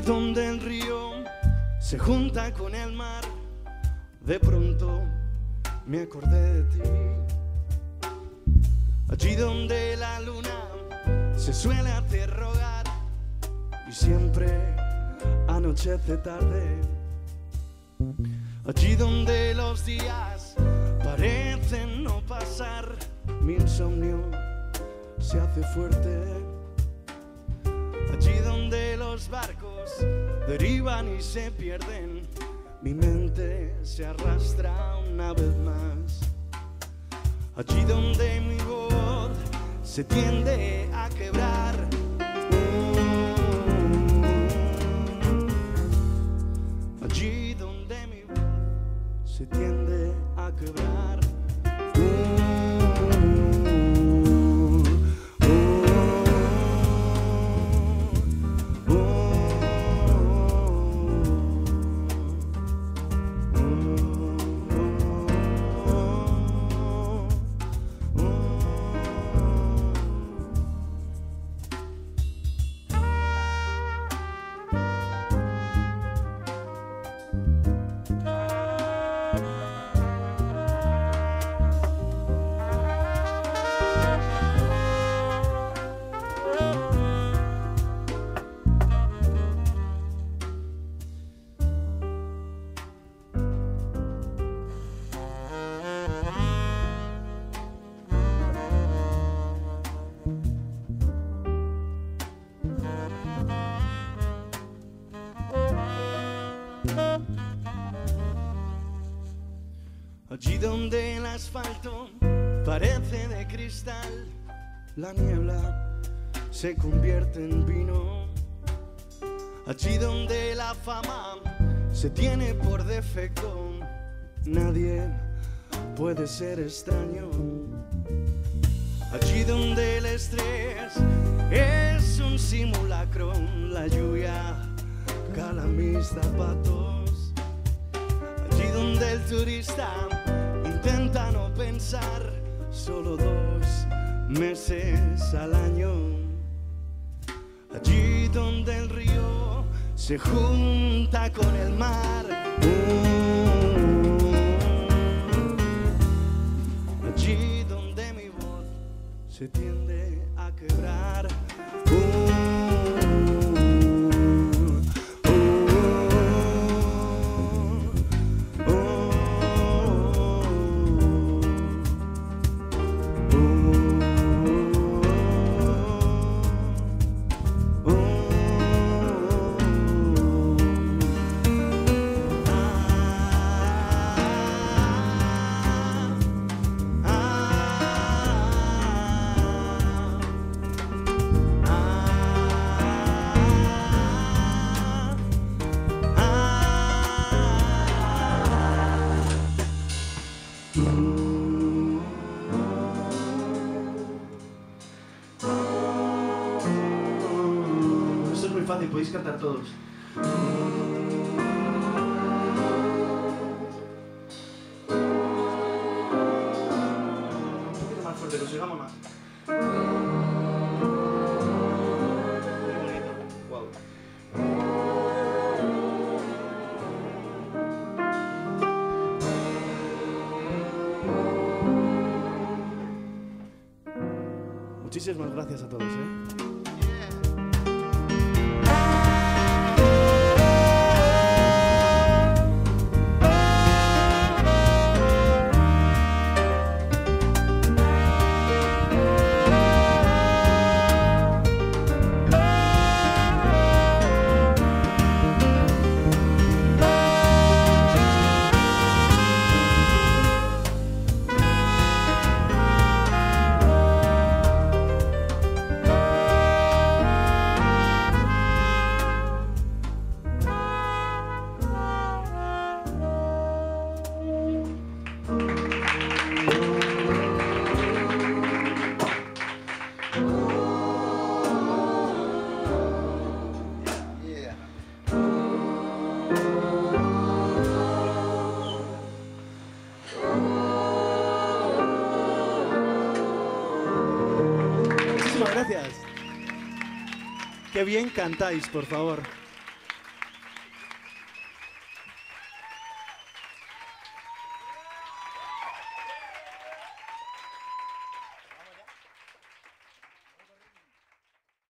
donde el río se junta con el mar, de pronto me acordé de ti. Allí donde la luna se suele aterrogar y siempre anochece tarde. Allí donde los días parecen no pasar, mi insomnio se hace fuerte. Los barcos derivan y se pierden, mi mente se arrastra una vez más. Allí donde mi voz se tiende a quebrar. Allí donde el asfalto parece de cristal, la niebla se convierte en vino. Allí donde la fama se tiene por defecto, nadie puede ser extraño. Allí donde el estrés es un simulacro, la lluvia cala mis zapatos. Allí donde el turista intenta no pensar solo dos meses al año. Allí donde el río se junta con el mar. Mm. Allí donde mi voz se tiende a quebrar. Esto es muy fácil, podéis cantar todos. Un poquito más fuerte, consigamos más. Muchísimas gracias a todos. ¿eh? Qué bien cantáis, por favor.